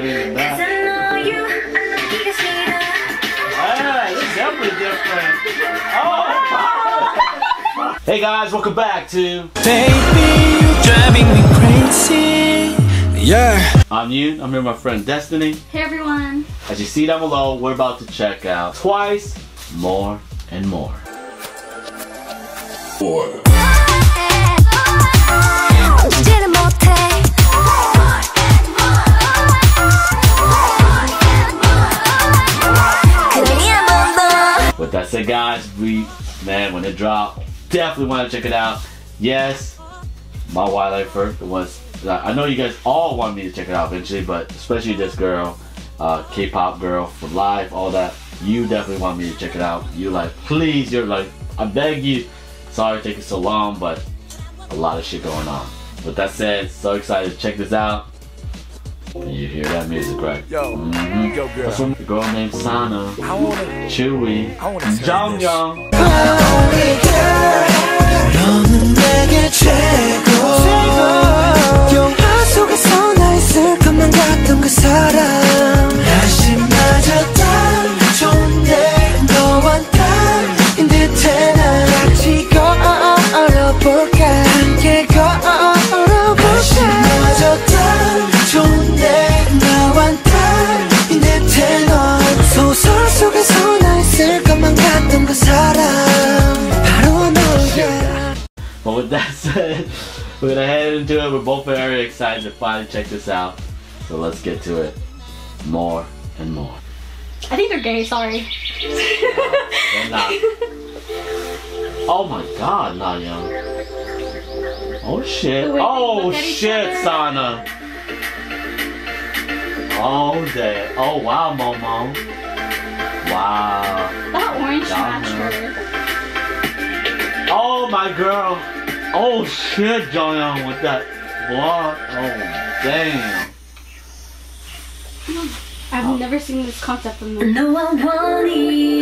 disappointed in that. Hey, it's definitely different. Oh! hey guys, welcome back to Baby, you're driving me crazy. Yeah. I'm you. I'm here with my friend Destiny. Hey everyone. As you see down below, we're about to check out twice more and more. 지 said, guys, we man, when it dropped, definitely want to check it out. Yes, my wildlifer was. I know you guys all want me to check it out eventually, but especially this girl, uh, K-pop girl for life, all that. You definitely want me to check it out. You like, please, you're like, I beg you. Sorry taking so long, but a lot of shit going on. With that said, so excited to check this out. You hear that music, right? Yo, Mhm. yo, girl. That's from a girl named Sana, I wanna, Tzuyu, I wanna tell you Jong this. 소설 속에서 나 있을 것만 같던 그 사람. 바로 너야. But with that said, we're gonna head into it. We're both very excited to finally check this out. So let's get to it. More and more. I think they're gay, sorry. They're not. Oh my god, not young. Oh shit. Wait, Oh look at each shit, other. Sana. Oh damn. Oh wow, Momo. Wow. That orange matcher. Oh my girl. Oh shit going with that block. Oh damn. I've oh. never seen this concept before. No, I want it.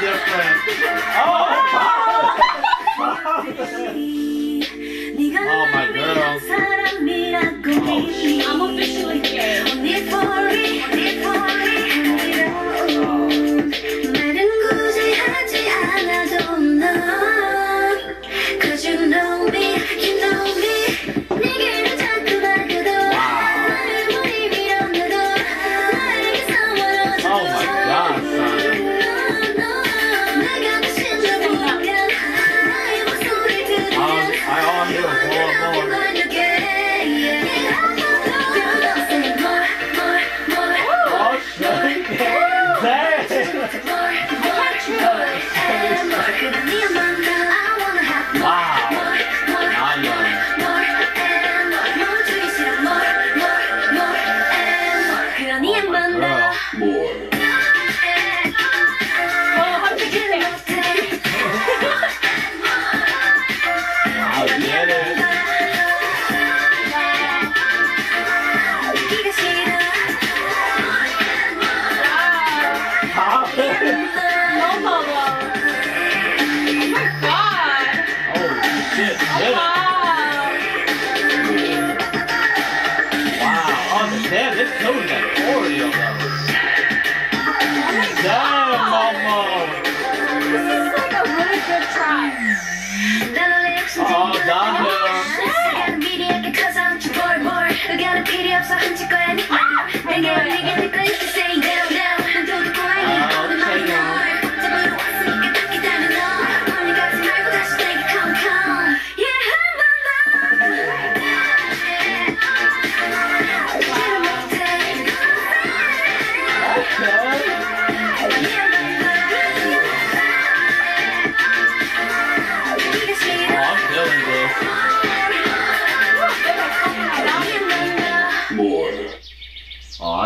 Different. Oh, Oh my girl. I'm officially Trap-Sachen, die geilen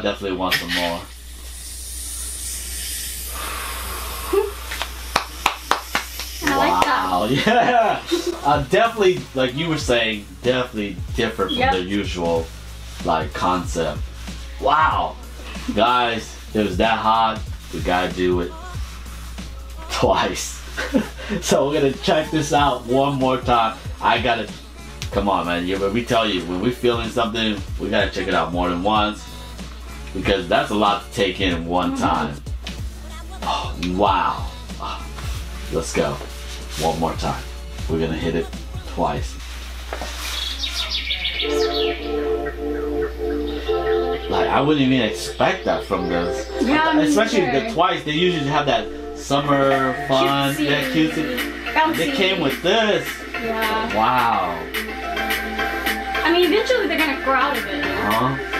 I definitely want some more. wow. Yeah. uh, definitely, like you were saying, definitely different yep. from the usual, like concept. Wow, guys, it was that hot. We gotta do it twice. so we're gonna check this out one more time. I gotta, come on, man. But we tell you, when we're feeling something, we gotta check it out more than once because that's a lot to take in one mm-hmm. time. Oh, wow. Oh, let's go. One more time. We're going to hit it twice. Like, I wouldn't even expect that from those. Yeah, Especially sure. the twice. They usually have that summer fun, cutesy. that cutesy. They came with this. Yeah. Wow. I mean, eventually they're going to grow out of it. Huh?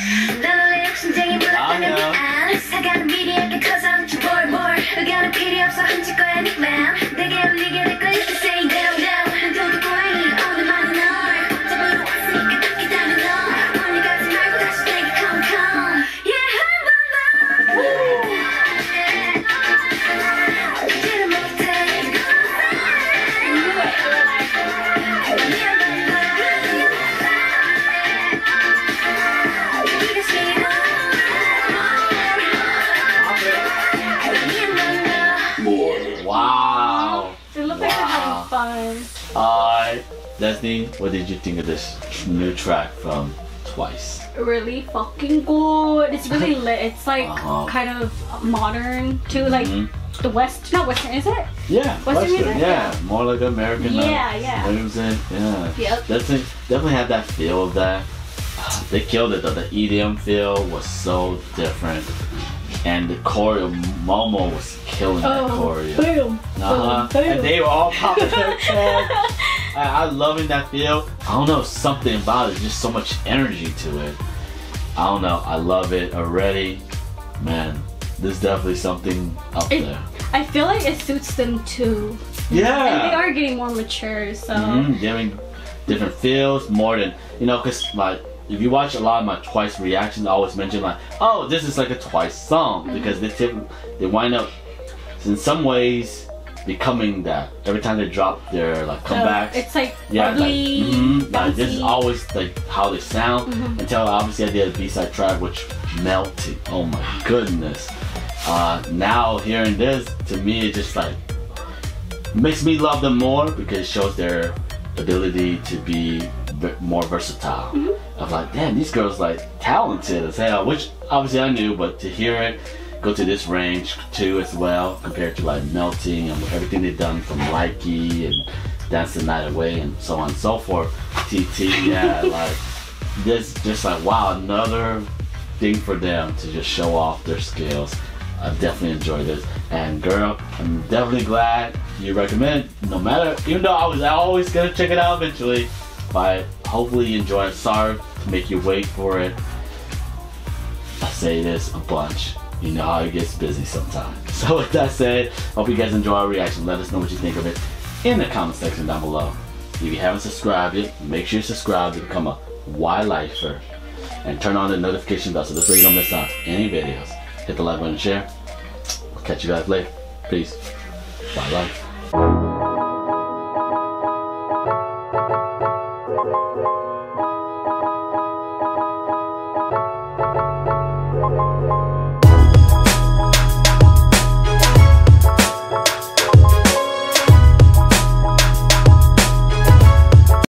I know. I got a media because I'm too bored, bored. I got a pity up, so I'm going to say. Destiny, what did you think of this new track from Twice? Really fucking good. It's really lit. It's like Uh-huh. kind of modern too, like Mhm. the West. Not Western, is it? Yeah, Western music? Yeah, more like American. uh, Yeah, yeah. Music, yeah. Yep. Definitely, definitely had that feel of that. They killed it though. The EDM feel was so different, and the choreo, Momo was killing that choreo. Oh, boom. Uh-huh. boom, boom. And they were all popping their chest. I, I loving that feel. I don't know, something about it, just so much energy to it. I don't know, I love it already. Man, there's definitely something up It- there. I feel like it suits them too. And they are getting more mature, so Mhm, Giving different feels more than, you know, because like, if you watch a lot of my Twice reactions, I always mention like, oh, this is like a Twice song because they tip, they wind up, in some ways, becoming that every time they drop their like so comebacks. it's like Yeah, like, bubbly, mhm, like this is always like how they sound until obviously I did a B-side track which melted. Oh my goodness. Uh, now hearing this, to me it just like makes me love them more because it shows their ability to be v- more versatile. I'm like, damn, these girls like talented as hell, which obviously I knew, but to hear it go to this range too as well compared to like melting and everything they've done from Likey and Dance the Night Away and so on and so forth. TT, yeah, like this just like wow, another thing for them to just show off their skills. I definitely enjoy this. And girl, I'm definitely glad you recommend. No matter, even though I was always gonna check it out eventually, but hopefully you enjoy it. Sorry to make you wait for it. I say this a bunch. You know how it gets busy sometimes. So with that said, hope you guys enjoy our reaction. Let us know what you think of it in the comment section down below. If you haven't subscribed yet, make sure you subscribe to become a Y Lifer and turn on the notification bell so this way you don't miss out any videos. Hit the like button and share. We'll catch you guys later. Peace. Bye life.